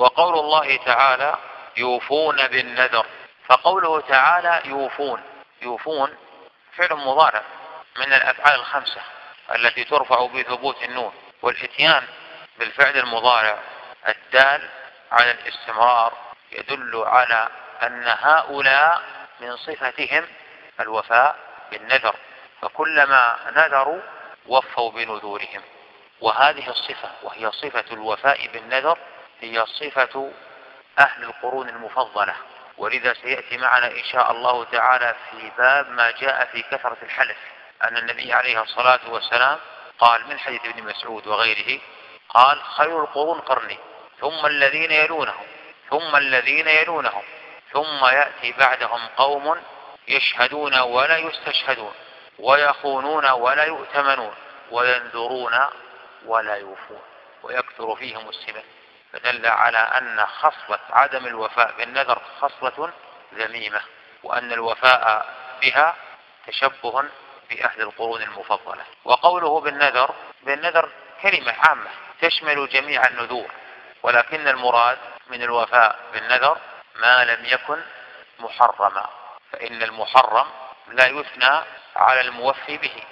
وقول الله تعالى يوفون بالنذر فقوله تعالى يوفون يوفون فعل مضارع من الأفعال الخمسة التي ترفع بثبوت النون والإتيان بالفعل المضارع الدال على الاستمرار يدل على أن هؤلاء من صفتهم الوفاء بالنذر فكلما نذروا وفوا بنذورهم وهذه الصفة وهي صفة الوفاء بالنذر هي صفة أهل القرون المفضلة ولذا سيأتي معنا إن شاء الله تعالى في باب ما جاء في كثرة الحلف. أن النبي عليه الصلاة والسلام قال من حديث ابن مسعود وغيره قال خير القرون قرني ثم الذين يلونهم ثم الذين يلونهم ثم يأتي بعدهم قوم يشهدون ولا يستشهدون ويخونون ولا يؤتمنون وينذرون ولا يوفون ويكثر فيهم السمن فدل على أن خصلة عدم الوفاء بالنذر خصلة ذميمة وأن الوفاء بها تشبه بأهل القرون المفضلة. وقوله بالنذر بالنذر كلمة عامة تشمل جميع النذور ولكن المراد من الوفاء بالنذر ما لم يكن محرما فإن المحرم لا يثنى على الموفي به.